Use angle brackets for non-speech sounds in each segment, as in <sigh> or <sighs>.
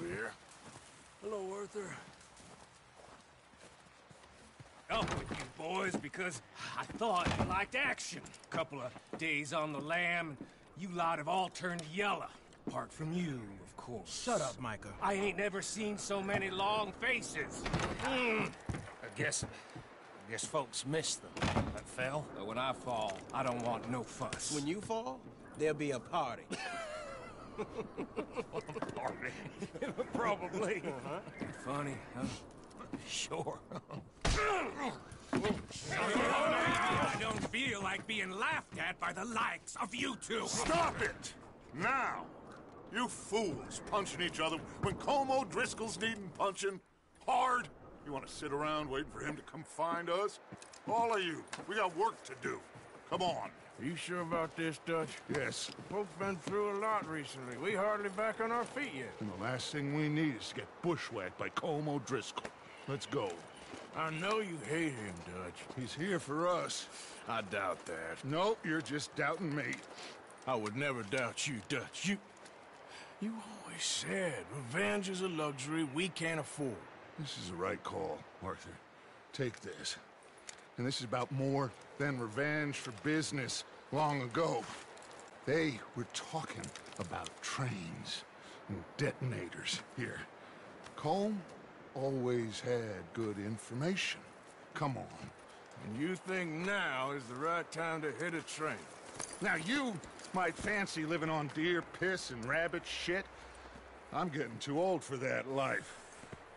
Javier. Hello, Arthur. Up with you boys because I thought you liked action. Couple of days on the lam, you lot have all turned yellow. Apart from you, of course. Shut up, Micah. I ain't never seen so many long faces. Hmm. I guess... I guess folks miss them. That fell. But when I fall, I don't want no fuss. When you fall, there'll be a party. <laughs> party. Probably. Funny, huh? Sure. I don't feel like being laughed at by the likes of you two. Stop it! Now! You fools punching each other when Colm O'Driscoll's needing punching. Hard. You want to sit around waiting for him to come find us? All of you, we got work to do. Come on. Are you sure about this, Dutch? Yes. Folks been through a lot recently. We hardly back on our feet yet. And the last thing we need is to get bushwhacked by Colm O'Driscoll. Let's go. I know you hate him, Dutch. He's here for us. I doubt that. No, you're just doubting me. I would never doubt you, Dutch. You... You always said revenge is a luxury we can't afford. This is the right call, Arthur. Take this. And this is about more than revenge for business long ago. They were talking about trains and detonators here. Colm always had good information. Come on. And you think now is the right time to hit a train? Now you might fancy living on deer piss and rabbit shit. I'm getting too old for that life.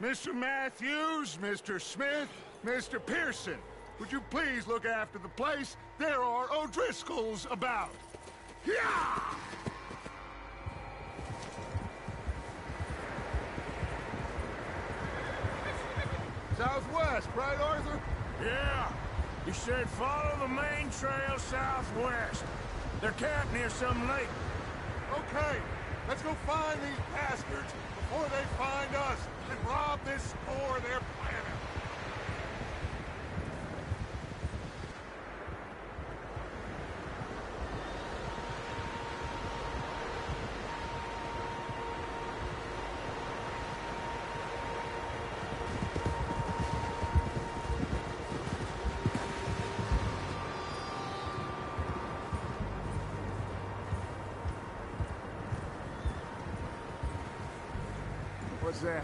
Mr. Matthews, Mr. Smith, Mr. Pearson, would you please look after the place? There are O'Driscolls about. Yeah! Southwest, right, Arthur? Yeah. He said follow the main trail southwest. They're camped near some lake. Okay, let's go find these bastards before they find us and rob this store they're planning. What's that?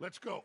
Let's go.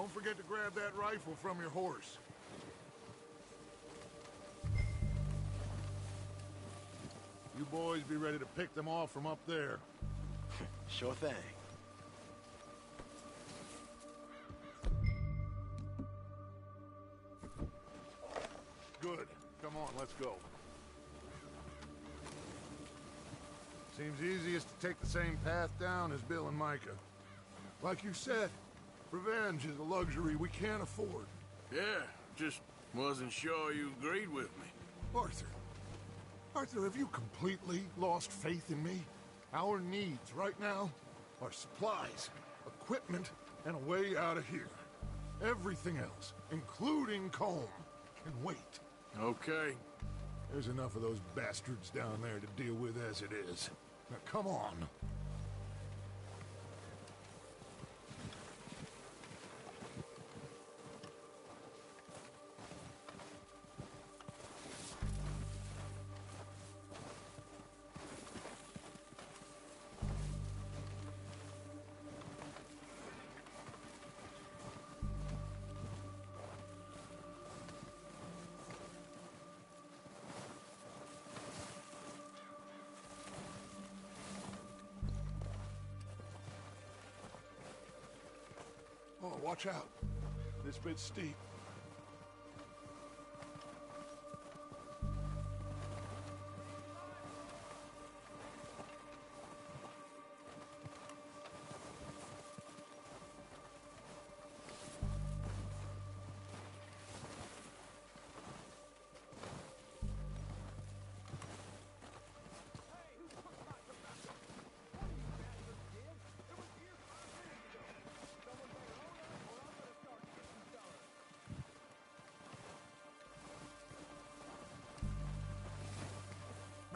Don't forget to grab that rifle from your horse. You boys be ready to pick them off from up there. <laughs> Sure thing. Good. Come on, let's go. Seems easiest to take the same path down as Bill and Micah. Like you said, revenge is a luxury we can't afford. Yeah, just wasn't sure you agreed with me. Arthur. Arthur, have you completely lost faith in me? Our needs right now are supplies, equipment, and a way out of here. Everything else, including Colm, can wait. Okay. There's enough of those bastards down there to deal with as it is. Now come on. Oh, watch out. This bit's steep.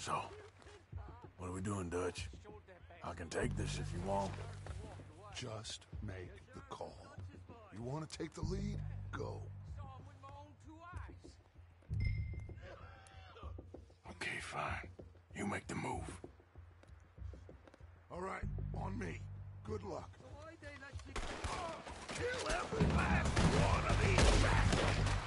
So, what are we doing, Dutch? I can take this if you want. Just make the call. You want to take the lead? Go. Saw him with my own two eyes. Okay, fine. You make the move. All right, on me. Good luck. So why they let you Kill every last one of these bastards!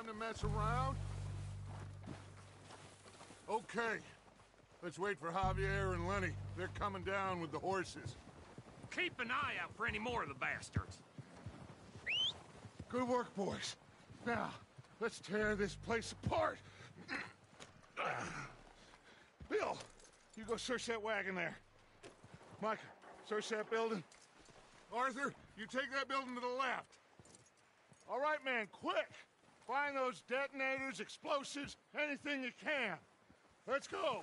Time to mess around. Okay. Let's wait for Javier and Lenny. They're coming down with the horses. Keep an eye out for any more of the bastards. Good work, boys. Now, let's tear this place apart. Bill, you go search that wagon there. Mike, search that building. Arthur, you take that building to the left. All right, man, quick. Find those detonators, explosives, anything you can. Let's go.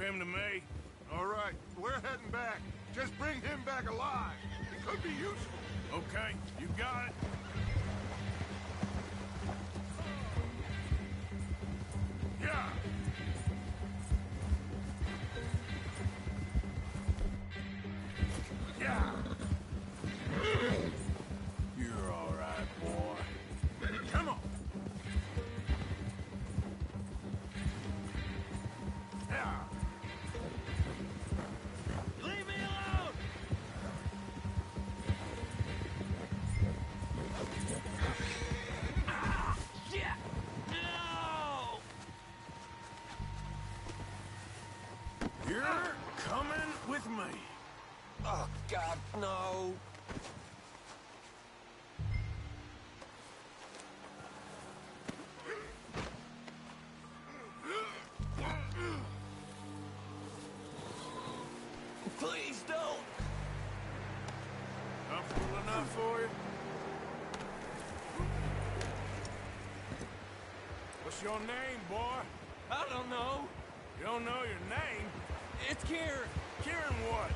Him to me. All right, we're heading back. Just bring him back alive. It could be useful. Okay, you got it. Yeah. No. Please don't. Comfortable enough for you? What's your name, boy? I don't know. You don't know your name? It's Kieran. Kieran what?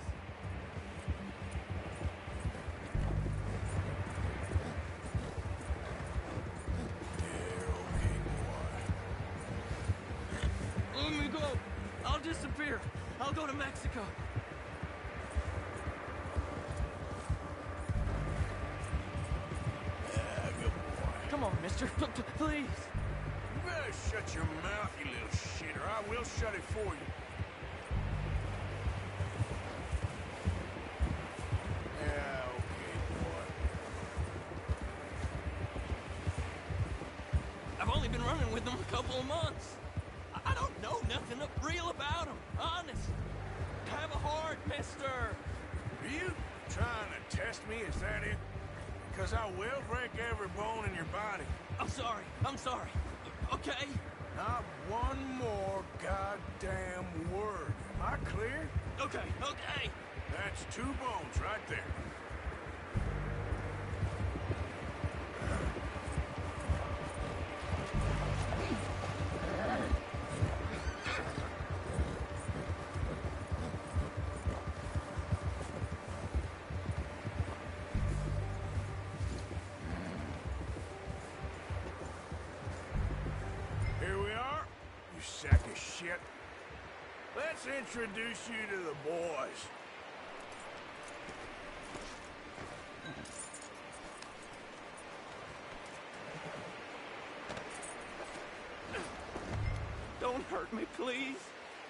I'll go to Mexico. Yeah, good boy. Come on, mister. <laughs> P- p- please. You better shut your mouth, you little shitter. I will shut it for you. Yeah, okay, boy. I've only been running with them a couple of months. Because I will break every bone in your body. I'm sorry. I'm sorry. Okay? Not one more goddamn word. Am I clear? Okay, okay. That's two bones right there. You sack of shit. Let's introduce you to the boys. Don't hurt me, please.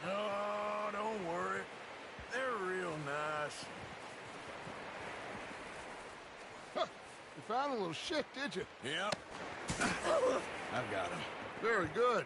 No, don't worry. They're real nice. You found a little shit, did you? Yep. I've got him. Very good.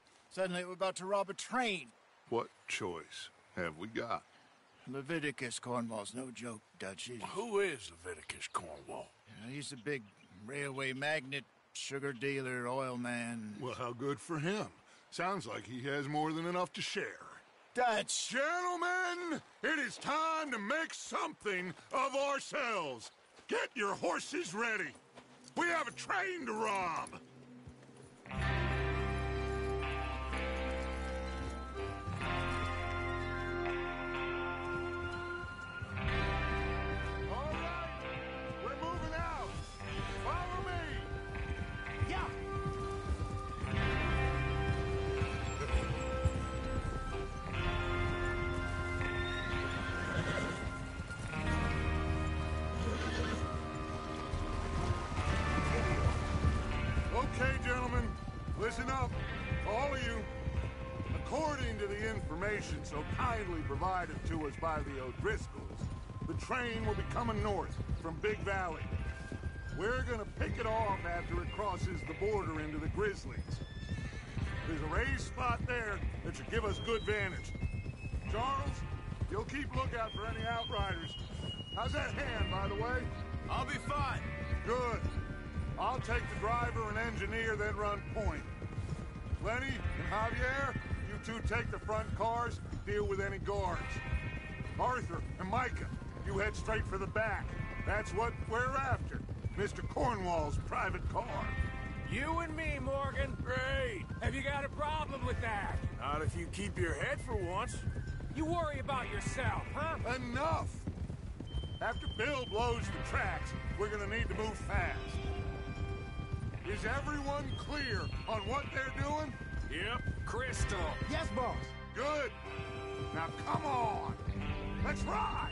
suddenly we're about to rob a train. What choice have we got? Leviticus Cornwall's no joke, Dutch. He's, Who is Leviticus Cornwall? you know, he's a big railway magnate, sugar dealer, oil man. Well, how good for him. Sounds like he has more than enough to share. Dutch! Gentlemen, it is time to make something of ourselves. Get your horses ready. We have a train to rob. Kindly provided to us by the O'Driscolls, the train will be coming north from Big Valley. We're gonna pick it off after it crosses the border into the Grizzlies. There's a raised spot there that should give us good vantage. Charles, you'll keep lookout for any outriders. How's that hand, by the way? I'll be fine. Good. I'll take the driver and engineer, then run point. Lenny and Javier, two take the front cars, deal with any guards. Arthur and Micah, you head straight for the back. That's what we're after. Mr. Cornwall's private car. You and me, Morgan. Great. Have you got a problem with that? Not if you keep your head for once. You worry about yourself, huh? Enough! After Bill blows the tracks, we're gonna need to move fast. Is everyone clear on what they're doing? Yep. Crystal. Yes, boss! Good. Now come on. Let's ride.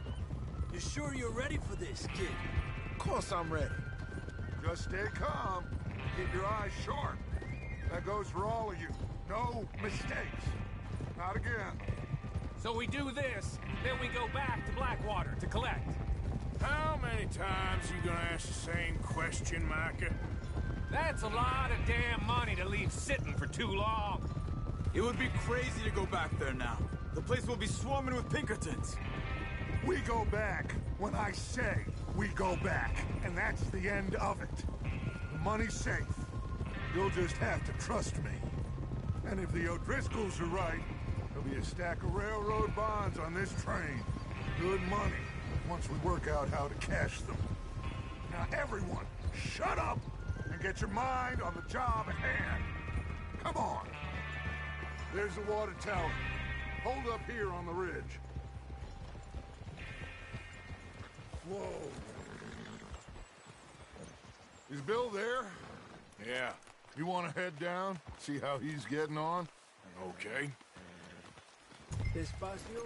You sure you're ready for this, kid? Of course I'm ready. Just stay calm. Keep your eyes sharp. That goes for all of you. No mistakes. Not again. So we do this, then we go back to Blackwater to collect. How many times are you gonna ask the same question, Micah? That's a lot of damn money to leave sitting for too long. It would be crazy to go back there now. The place will be swarming with Pinkertons. We go back when I say we go back, and that's the end of it. The money's safe. You'll just have to trust me. And if the O'Driscolls are right, there'll be a stack of railroad bonds on this train. Good money, once we work out how to cash them. Now everyone, shut up and get your mind on the job at hand. Come on. There's the water tower. Hold up here on the ridge. Whoa. Is Bill there? Yeah, You want to head down? See how he's getting on? okay. Despacio.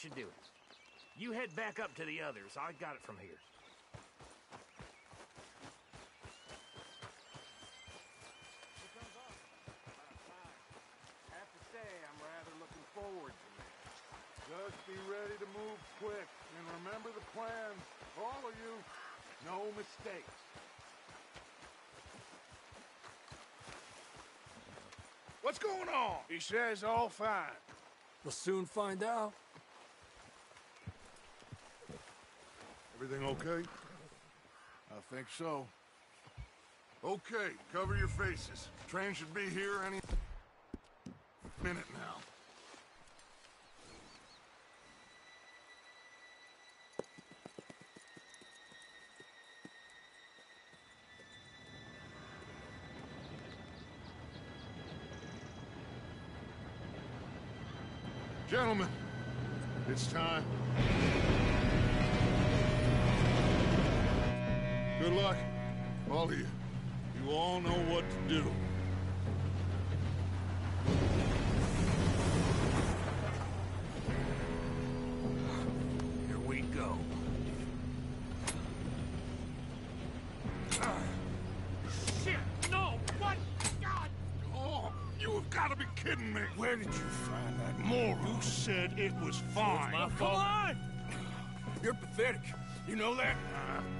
Should do it. You head back up to the others. I got it from here. I have to say, I'm rather looking forward to this. Just be ready to move quick, and remember the plan. All of you, no mistakes. What's going on? He says all fine. We'll soon find out. Everything okay? I think so. Okay, cover your faces. Train should be here any minute now. Gentlemen, it's time. Good luck, all of you. You all know what to do. Here we go. Shit! No! What? God! Oh, you have got to be kidding me. Where did you find that Moron. Who said it was fine? my fault. Come on! You're pathetic. You know that? Here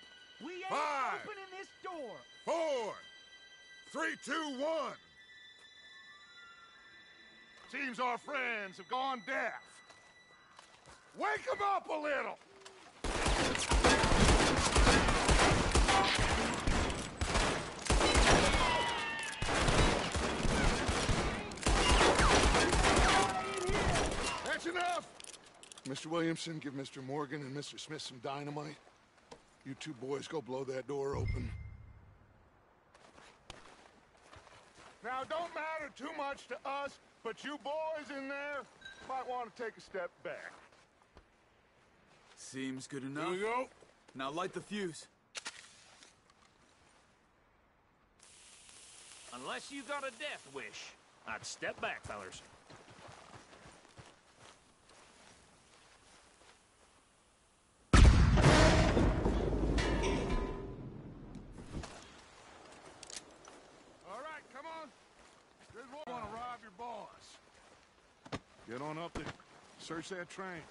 We ain't Five. opening this door. Four. Three, two, one. Seems our friends have gone deaf. Wake them up a little. That's enough. Mr. Williamson, give Mr. Morgan and Mr. Smith some dynamite. You two boys go blow that door open. Now, don't matter too much to us, but you boys in there might want to take a step back. Seems good enough. Here we go. Now light the fuse. Unless you got a death wish, I'd step back, fellers. Want your boss. Get on up there. Search that train.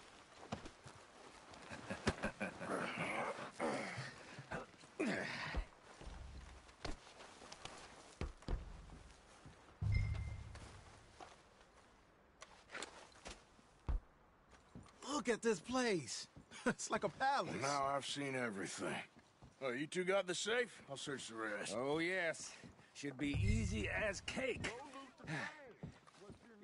Look at this place. <laughs> it's like a palace. Now I've seen everything. Oh, you two got the safe? I'll search the rest. Oh, yes. Should be easy as cake. <sighs>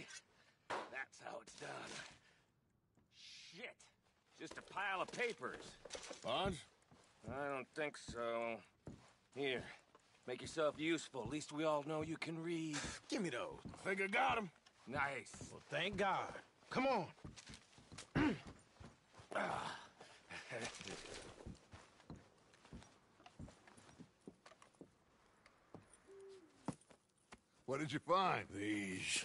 See? That's how it's done. Shit. Just a pile of papers. Bonds? I don't think so. Here, make yourself useful. At least we all know you can read. Give me those. Think I got him? Nice. Well, thank God. Come on. <clears throat> What did you find? These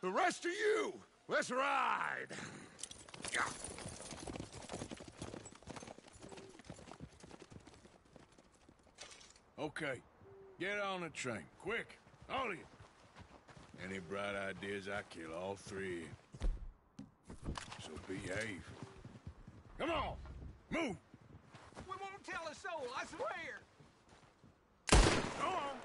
The rest of you, let's ride! Okay. Get on the train. Quick. All of you. Any bright ideas, I kill all three. So behave. Come on! Move! We won't tell a soul, I swear. Go on!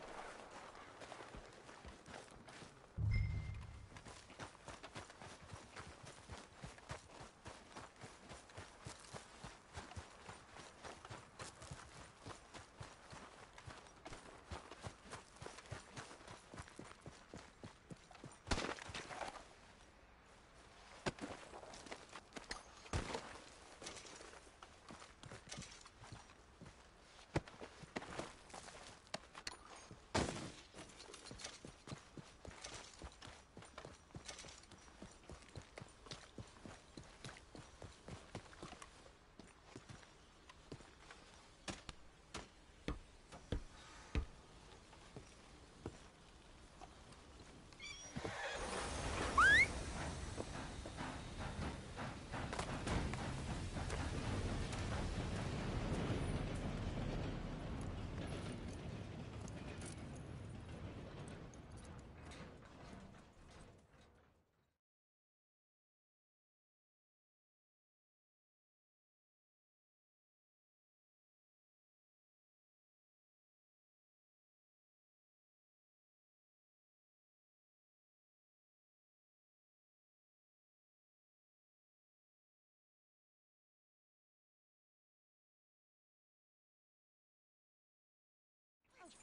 Oh, for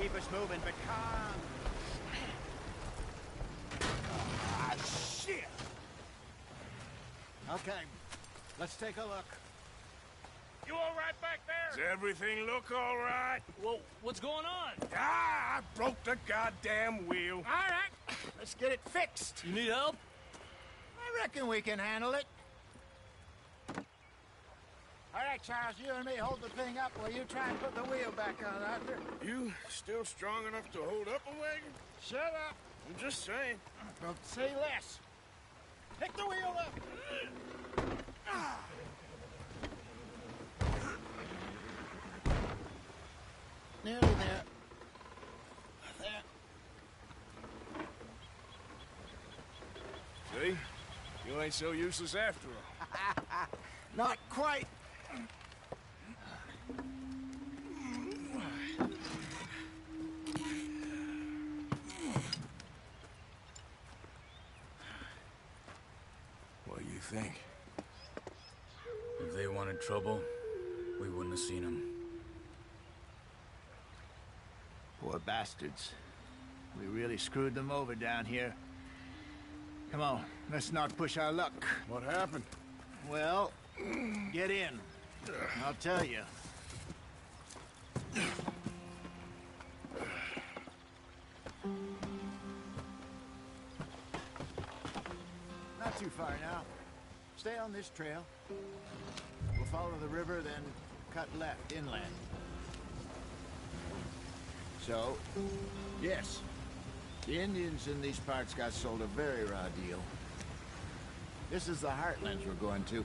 Keep us moving, but calm. Ah, shit! Okay, let's take a look. You all right back there? Does everything look all right? Well, what's going on? Ah, I broke the goddamn wheel. All right, let's get it fixed. You need help? I reckon we can handle it. Right, Charles, you and me hold the thing up while you try and put the wheel back on, Arthur. You still strong enough to hold up a wagon? Shut up. I'm just saying. Well, say less. Pick the wheel up. Nearly there. There. See? You ain't so useless after all. <laughs> Not quite. What do you think? If they wanted trouble, we wouldn't have seen them. Poor bastards. We really screwed them over down here. Come on, let's not push our luck. What happened? Well, get in. I'll tell you. Not too far now. Stay on this trail. We'll follow the river, then cut left inland. So, yes, the Indians in these parts got sold a very raw deal. This is the heartlands we're going to.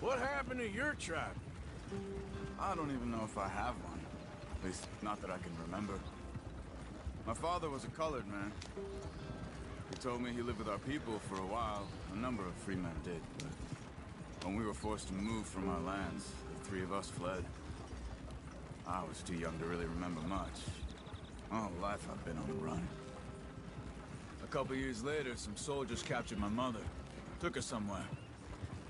What happened to your tribe? I don't even know if I have one. At least, not that I can remember. My father was a colored man. He told me he lived with our people for a while. A number of free men did, but when we were forced to move from our lands, the three of us fled. I was too young to really remember much. Whole life I've been on the run. A couple years later, some soldiers captured my mother. Took her somewhere.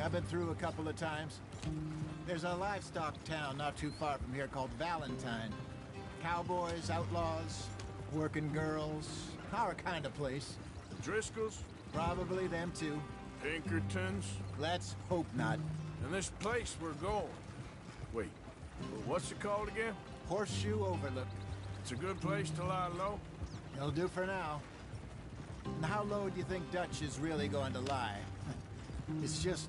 I've been through a couple of times. There's a livestock town not too far from here called Valentine. Cowboys, outlaws, working girls, our kind of place. The O'Driscolls? Probably them too. Pinkertons? Let's hope not. And this place we're going. Wait, what's it called again? Horseshoe Overlook. It's a good place to lie low? It'll do for now. And how low do you think Dutch is really going to lie? <laughs> It's just,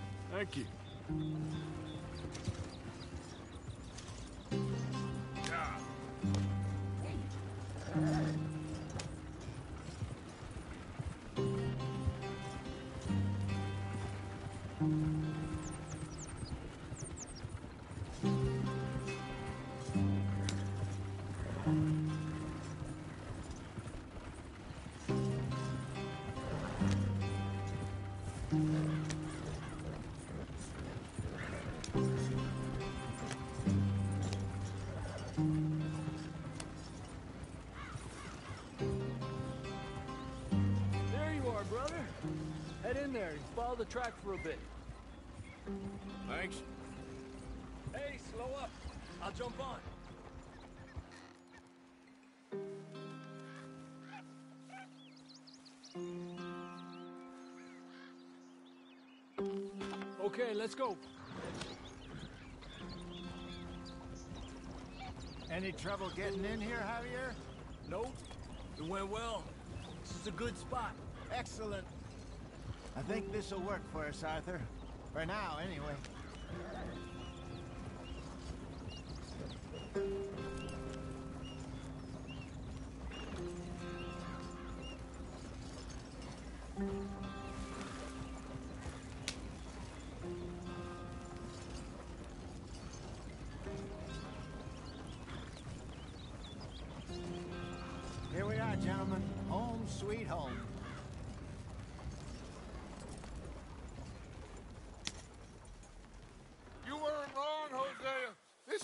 Thank you. There track for a bit. Thanks. Hey, slow up. I'll jump on. Okay, let's go. Any trouble getting in here, Javier? Nope. It went well. This is a good spot. Excellent. I think this'll work for us, Arthur. For now, anyway. Here we are, gentlemen. Home sweet home. You weren't wrong, Hosea. This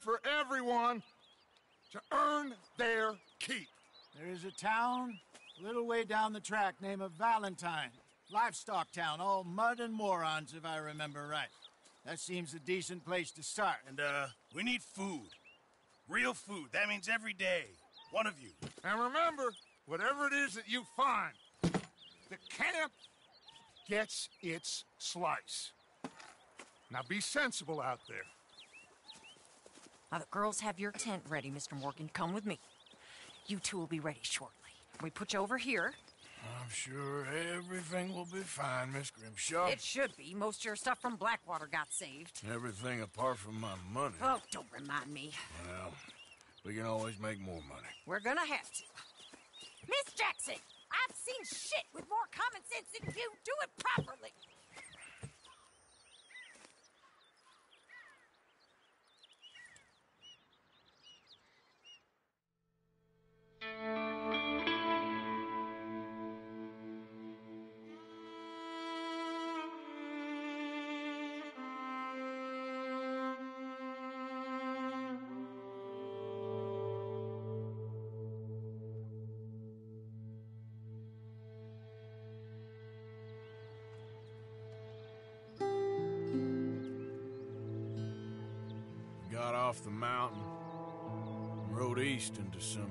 for everyone to earn their keep. There is a town a little way down the track named of Valentine. Livestock town, all mud and morons, if I remember right. That seems a decent place to start. And, uh, we need food. Real food. That means every day. One of you. And remember, whatever it is that you find, the camp gets its slice. Now be sensible out there. Now, the girls have your tent ready, Mr. Morgan. Come with me. You two will be ready shortly. We put you over here. I'm sure everything will be fine, Miss Grimshaw. It should be. Most of your stuff from Blackwater got saved. Everything apart from my money. Oh, don't remind me. Well, we can always make more money. We're gonna have to. Miss Jackson, I've seen shit with more common sense than you. Do it properly. Got off the mountain, rode east into some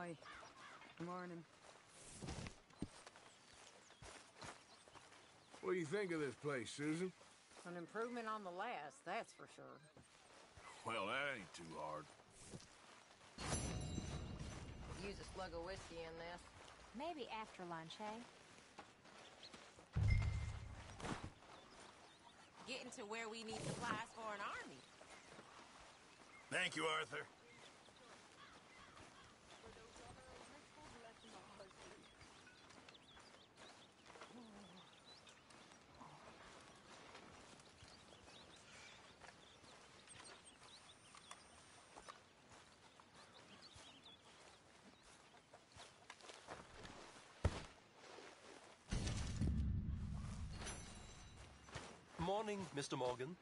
Hi. Good morning. What do you think of this place, Susan? An improvement on the last, that's for sure. Well, that ain't too hard. Use a slug of whiskey in this. Maybe after lunch, hey? Getting to where we need supplies for an army. Thank you, Arthur. Morning, Mr. Morgan.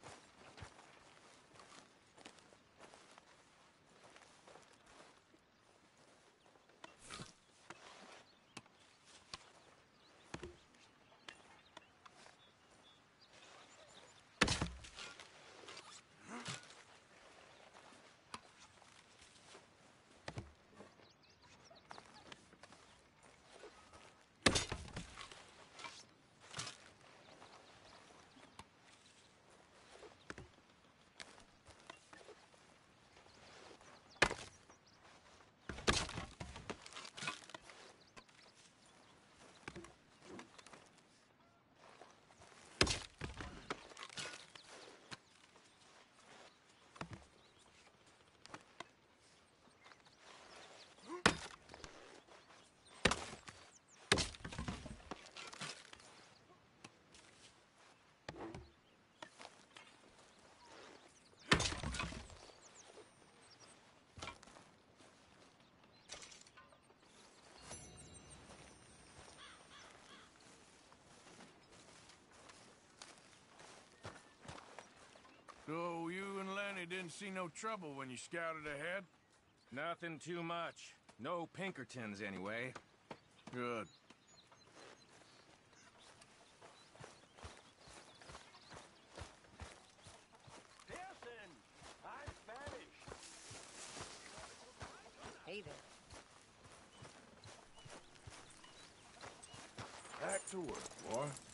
So you and Lenny didn't see no trouble when you scouted ahead? Nothing too much. No Pinkertons, anyway. Good. Pearson! I'm Spanish. Hey there. Back to work, boy.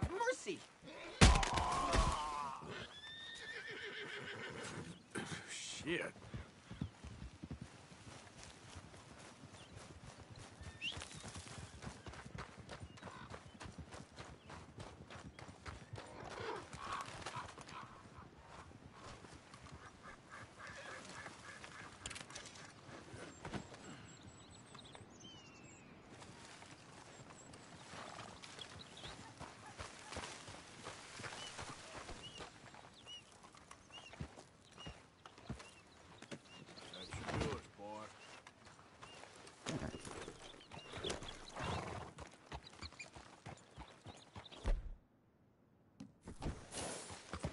Have mercy. Shit.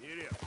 Here.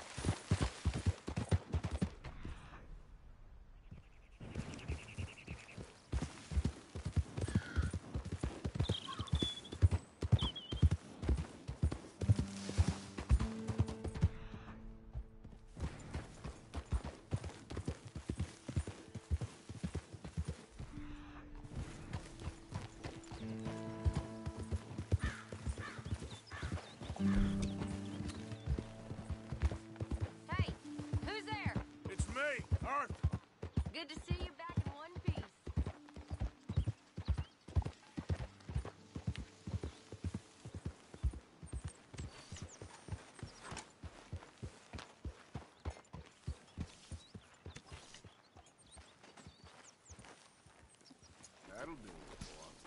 Good to see you back in one piece. That'll do it, boy.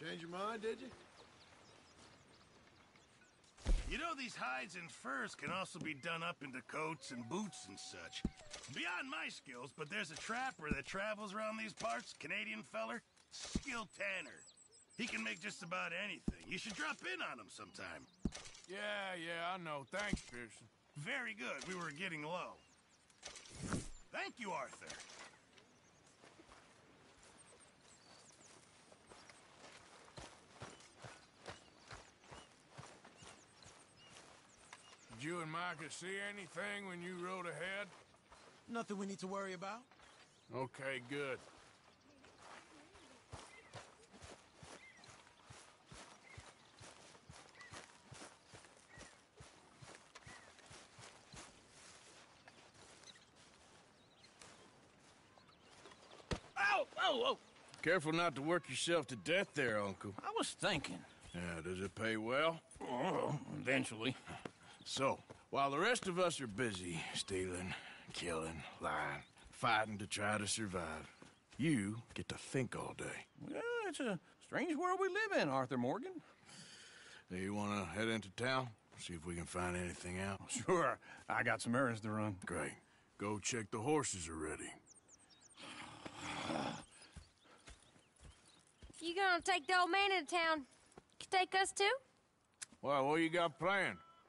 Change your mind, did you? You know these hides and furs can also be done up into coats and boots and such. Beyond my skills, but there's a trapper that travels around these parts, Canadian feller, skilled tanner. He can make just about anything. You should drop in on him sometime. Yeah, yeah, I know. Thanks, Pearson. Very good. We were getting low. Thank you, Arthur. Did you and Micah see anything when you rode ahead? Nothing we need to worry about. Okay, good. Ow! Oh, oh! Careful not to work yourself to death there, Uncle. I was thinking. Yeah, does it pay well? Oh, eventually. So, while the rest of us are busy stealing, killing, lying, fighting to try to survive, you get to think all day. Well, it's a strange world we live in, Arthur Morgan. Hey, you want to head into town? See if we can find anything out? <laughs> Sure. I got some errands to run. Great. Go check the horses are ready. You gonna take the old man into town? You take us too? Well, what you got planned?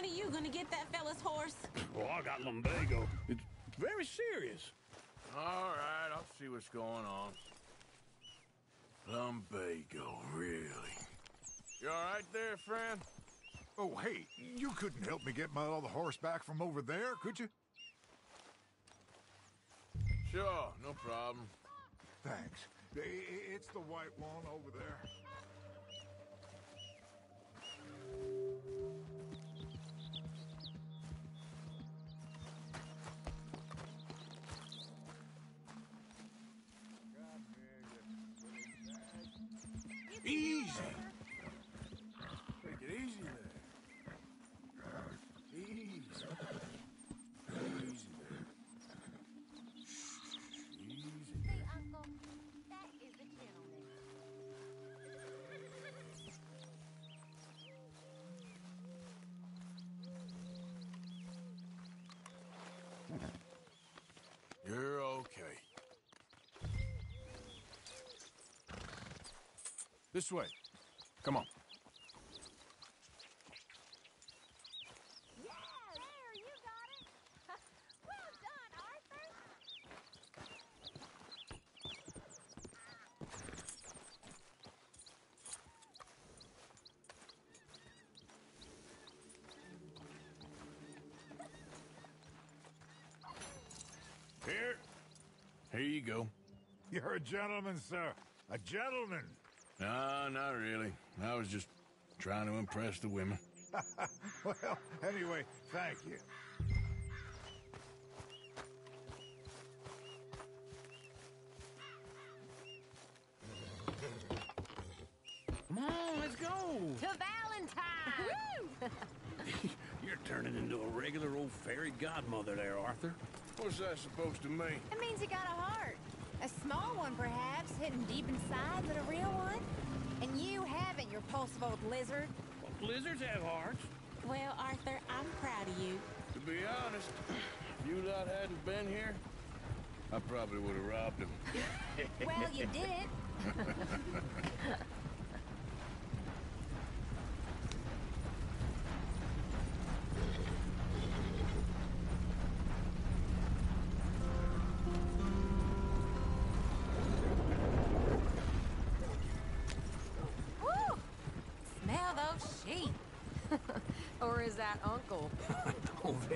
one of you going to get that fella's horse? Well, I got lumbago. It's very serious. All right, I'll see what's going on. Lumbago, really? You all right there, friend? Oh, hey, you couldn't help me get my other horse back from over there, could you? Sure, no problem. Thanks. I- I- It's the white one over there. Easy. This way. Come on. Yeah, there, you got it. well done, Arthur. Here. Here you go. You're a gentleman, sir. A gentleman. No, not really. I was just trying to impress the women. <laughs> well, anyway, thank you. Come on, let's go. To Valentine! <laughs> You're turning into a regular old fairy godmother there, Arthur. What's that supposed to mean? It means you got a heart. A small one, perhaps, hidden deep inside, but a real one. And you haven't, you repulsive old lizard. Well, lizards have hearts. Well, Arthur, I'm proud of you. To be honest, if <clears throat> you lot hadn't been here, I probably would have robbed him. well, you did <laughs>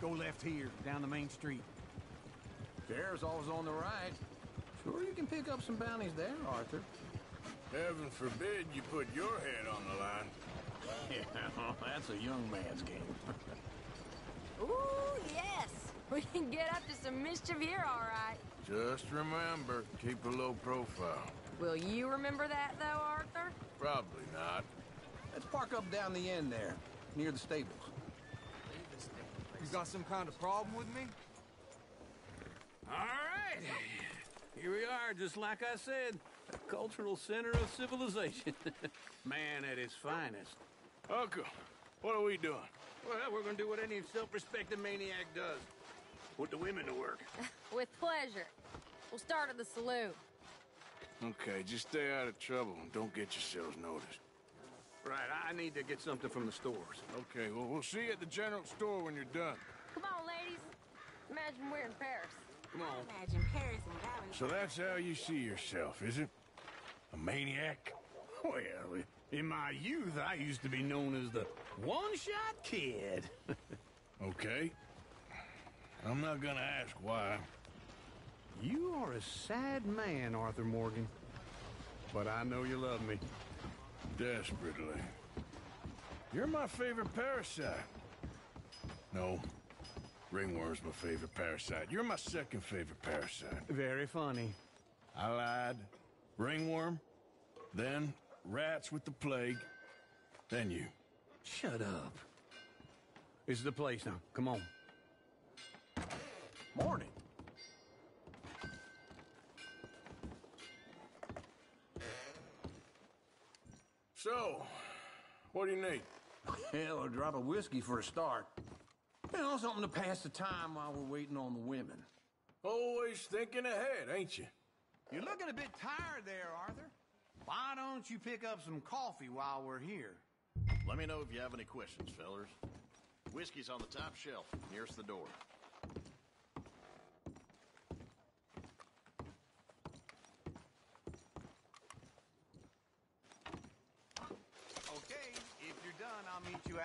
Go left here, down the main street. Fair's always on the right. Sure, you can pick up some bounties there, Arthur. Heaven forbid you put your head on the line. <laughs> Yeah, oh, that's a young man's game. <laughs> Ooh, yes. We can get up to some mischief here, all right. Just remember, keep a low profile. Will you remember that, though, Arthur? Probably not. Let's park up down the end there, near the stables. You got some kind of problem with me? All right. Here we are, just like I said. A cultural center of civilization. <laughs> Man at his finest. Uncle, what are we doing? Well, we're gonna do what any self-respecting maniac does. Put the women to work. <laughs> With pleasure. We'll start at the saloon. Okay, just stay out of trouble and don't get yourselves noticed. Right, I need to get something from the stores. Okay, well, we'll see you at the general store when you're done. Come on, ladies. Imagine we're in Paris. Come on. Imagine Paris and Valentine. So that's how you see yourself, is it? A maniac? Well, in my youth, I used to be known as the one-shot kid. <laughs> Okay. I'm not gonna ask why. You are a sad man, Arthur Morgan. But I know you love me. Desperately. You're my favorite parasite. No. Ringworm's my favorite parasite. You're my second favorite parasite. Very funny. I lied. Ringworm. Then rats with the plague. Then you. Shut up. This is the place now. Come on. Morning. So, what do you need? Hell, a drop of whiskey for a start. You know, something to pass the time while we're waiting on the women. Always thinking ahead, ain't you? You're looking a bit tired there, Arthur. Why don't you pick up some coffee while we're here? Let me know if you have any questions, fellers. Whiskey's on the top shelf, nearest the door.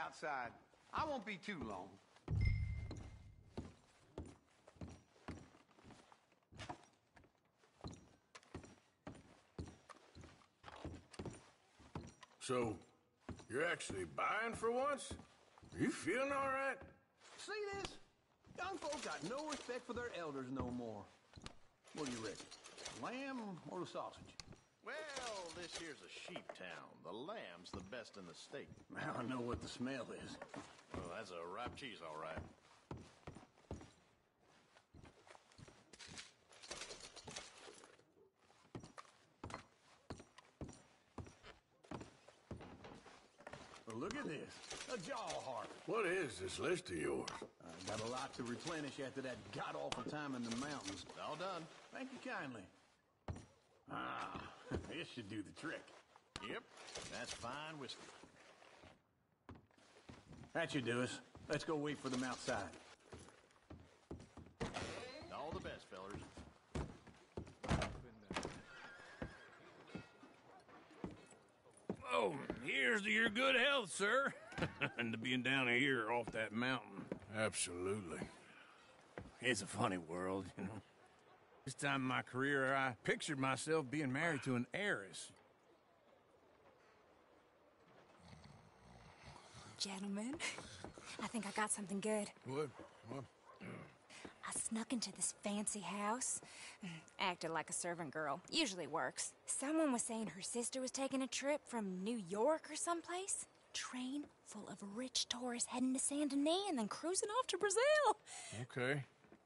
Outside. I won't be too long. So, you're actually buying for once? Are you feeling all right? See this? Young folks got no respect for their elders no more. What do you reckon? Lamb or the sausage? Well, this here's a sheep town. The lamb's the best in the state. Now <laughs> I know what the smell is. Well, that's a ripe cheese, all right. Well, look at this. A jaw heart. What is this list of yours? I've got a lot to replenish after that god-awful time in the mountains. All done. Thank you kindly. Ah, <laughs> this should do the trick. Yep, that's fine whiskey. That should do us. Let's go wait for them outside. All the best, fellers. Oh, here's to your good health, sir. <laughs> and to being down here off that mountain. Absolutely. It's a funny world, you know. This time in my career, I pictured myself being married to an heiress. Gentlemen, I think I got something good. What? What? I snuck into this fancy house, mm, acted like a servant girl. Usually works. Someone was saying her sister was taking a trip from New York or someplace. Train full of rich tourists heading to Saint Denis and then cruising off to Brazil. Okay.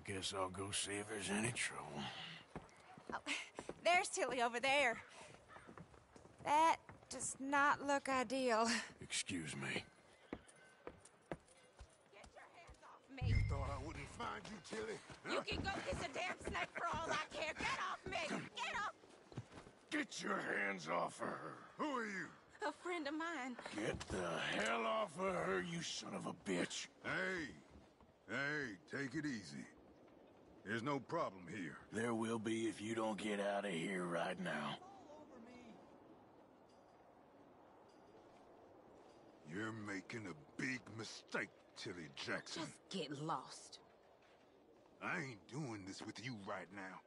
I guess I'll go see if there's any trouble. Oh, <laughs> there's Tilly over there. That does not look ideal. Excuse me. Get your hands off me. You Thought I wouldn't find you, Tilly? You can go kiss a damn snake for all I care. Get off me! Get off! Get your hands off of her. Who are you? A friend of mine. Get the hell off of her, you son of a bitch. Hey, hey, take it easy. There's no problem here. There will be if you don't get out of here right now. You're making a big mistake, Tilly Jackson. Just get lost. I ain't doing this with you right now.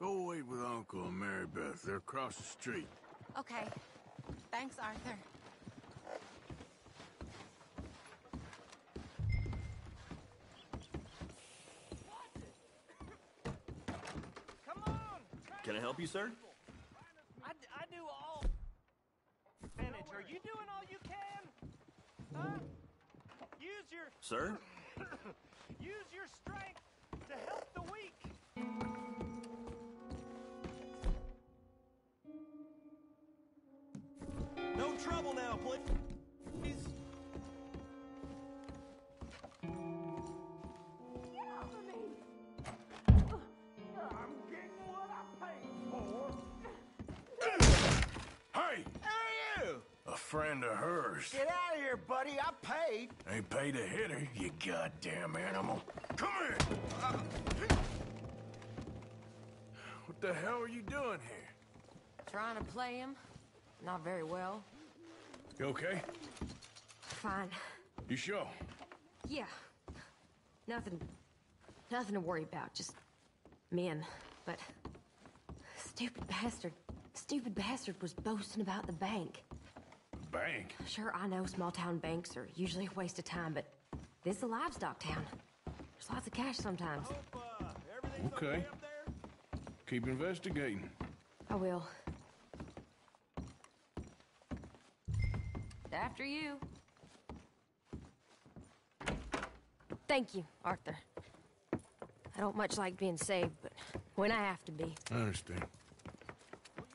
Go wait with Uncle and Mary Beth. They're across the street. Okay. Thanks, Arthur. Can I help you, sir? I, I do all. Advantage. Are you doing all you can? Huh? Use your. Sir? <coughs> Use your strength to help the weak. A friend of hers. Get out of here, buddy. I paid. Ain't paid a hit her, you goddamn animal. Come here! What the hell are you doing here? Trying to play him. Not very well. You okay? Fine. You sure? Yeah. Nothing. Nothing to worry about. Just men. But. Stupid bastard. Stupid bastard was boasting about the bank. Bank? Sure, I know small town banks are usually a waste of time, but this is a livestock town. There's lots of cash sometimes. Okay. Keep investigating. I will. After you. Thank you, Arthur. I don't much like being saved, but when I have to be. I understand.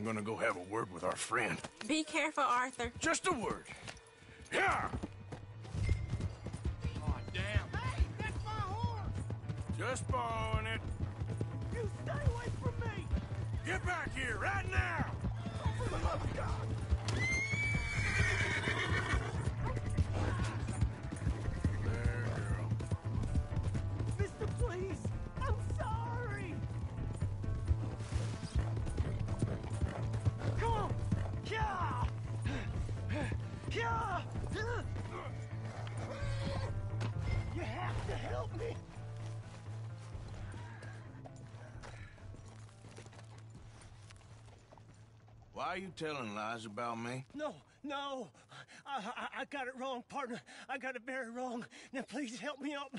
I'm gonna go have a word with our friend. Be careful, Arthur. Just a word. Yeah! Oh, damn. Hey, that's my horse! Just borrowing it. You stay away from me! Get back here right now! Oh, for the love of God! You telling lies about me? No, no! I, I, I got it wrong, partner. I got it very wrong. Now please help me up.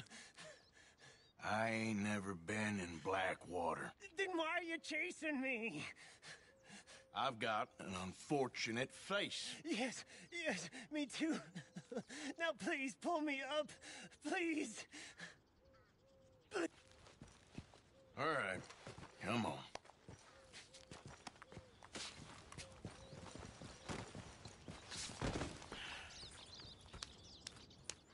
I ain't never been in Blackwater. Then why are you chasing me? I've got an unfortunate face. Yes, yes, me too. now please pull me up. Please. All right, come on.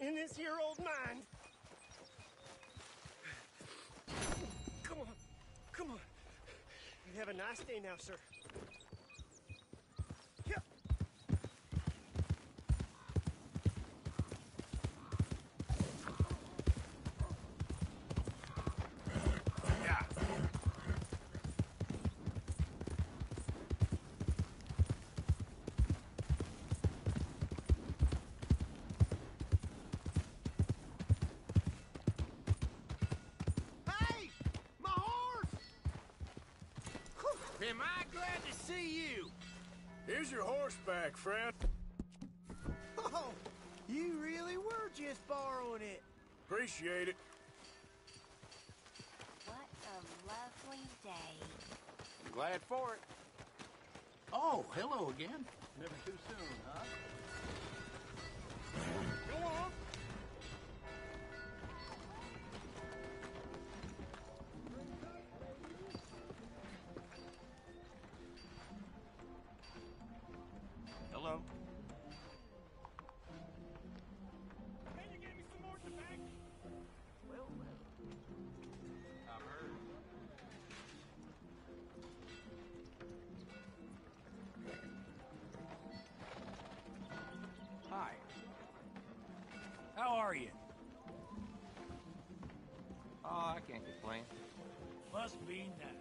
in this here old mind. Come on. Come on. You have a nice day now, sir. Yeah. Hey! My horse! Am I glad to see you? Here's your horseback, friend. Oh, you really were just borrowing it. Appreciate it. What a lovely day. Glad for it. Oh, hello again. Never too soon, huh? Go on. Can't complain. Must be nice.